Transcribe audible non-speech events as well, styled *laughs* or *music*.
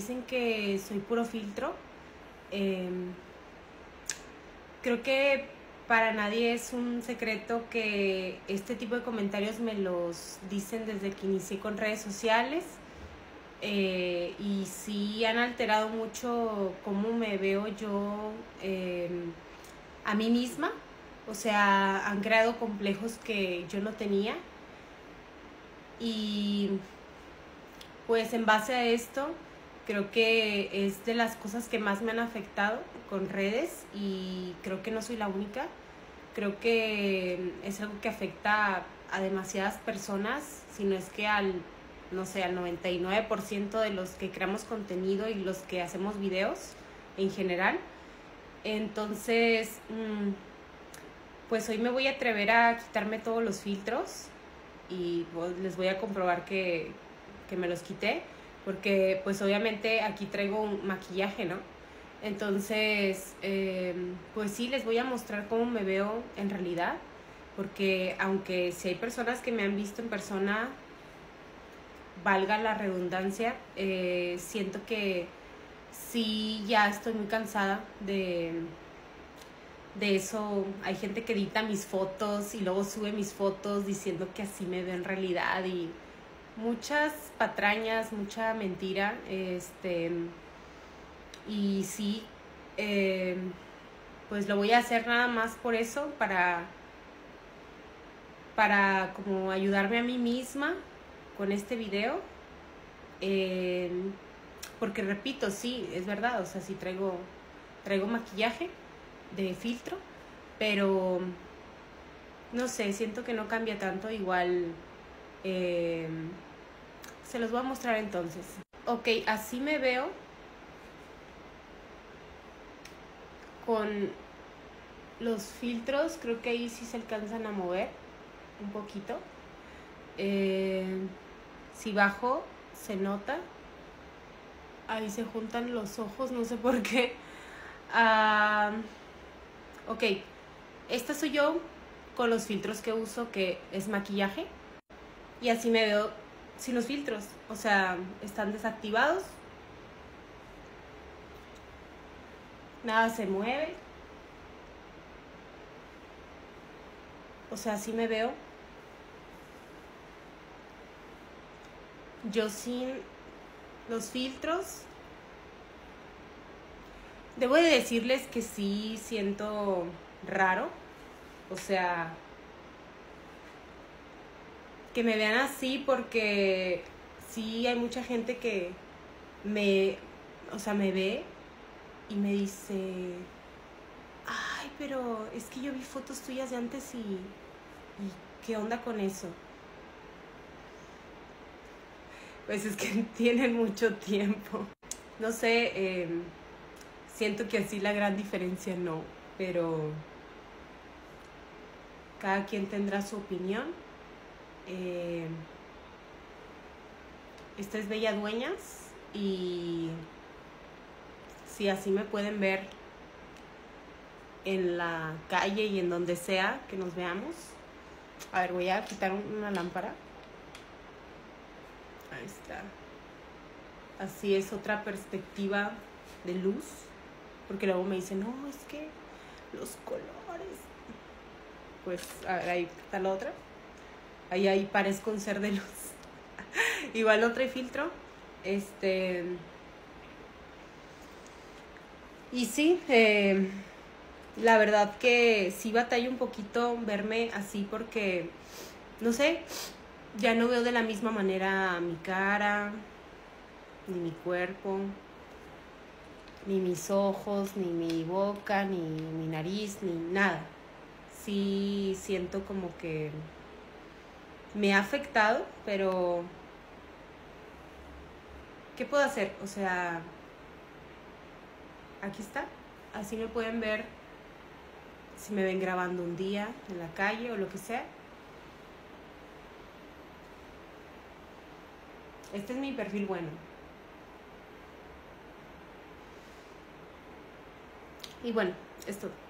Dicen que soy puro filtro. Em, creo que para nadie es un secreto que este tipo de comentarios me los dicen desde que inicié con redes sociales. Eh, y sí han alterado mucho cómo me veo yo em, a mí misma. O sea, han creado complejos que yo no tenía. Y pues en base a esto, creo que es de las cosas que más me han afectado con redes y creo que no soy la única. Creo que es algo que afecta a demasiadas personas, si no es que al, no sé, al 99% de los que creamos contenido y los que hacemos videos en general. Entonces, mm, pues hoy me voy a atrever a quitarme todos los filtros y pues, les voy a comprobar que, que me los quité, porque pues obviamente aquí traigo un maquillaje, ¿no? Entonces, eh, pues sí, les voy a mostrar cómo me veo en realidad, porque aunque si hay personas que me han visto en persona, valga la redundancia, eh, siento que sí ya estoy muy cansada de, de eso. Hay gente que edita mis fotos y luego sube mis fotos diciendo que así me veo en realidad y muchas patrañas, mucha mentira. Este, y sí, eh, pues lo voy a hacer nada más por eso, para, para como ayudarme a mí misma con este video. Eh, porque repito, sí, es verdad, o sea, sí traigo, traigo maquillaje de filtro, pero no sé, siento que no cambia tanto, igual eh, se los voy a mostrar entonces. Ok, así me veo con los filtros, creo que ahí sí se alcanzan a mover un poquito. Eh, si bajo, se nota ahí se juntan los ojos, no sé por qué. Ah, ok, esta soy yo con los filtros que uso, que es maquillaje. Y así me veo sin los filtros. O sea, están desactivados. Nada se mueve. O sea, así me veo. Yo sin los filtros. Debo de decirles que sí siento raro. O sea, que me vean así porque sí hay mucha gente que me, o sea, me ve y me dice, ay, pero es que yo vi fotos tuyas de antes y, y ¿qué onda con eso? pues es que *laughs* tienen mucho tiempo. No sé, em, siento que así la gran diferencia no, pero cada quien tendrá su opinión. Eh, esta es Bella Dueñas y si así me pueden ver en la calle y en donde sea que nos veamos. A ver, voy a quitar una lámpara. Ahí está. Así es otra perspectiva de luz. Porque luego me dicen, no, es que los colores. Pues, a ver, ahí está la otra. Ahí, ahí parezco un ser de luz. *laughs* Igual otra y filtro. Este. Y sí, eh, la verdad que sí batalla un poquito verme así porque, no sé, ya no veo de la misma manera mi cara, ni mi cuerpo, ni mis ojos, ni mi boca, ni mi nariz, ni nada. Sí siento como que me ha afectado, pero ¿qué puedo hacer? O sea, aquí está. Así me pueden ver si me ven grabando un día en la calle o lo que sea. Este es mi perfil bueno. Y bueno, es todo.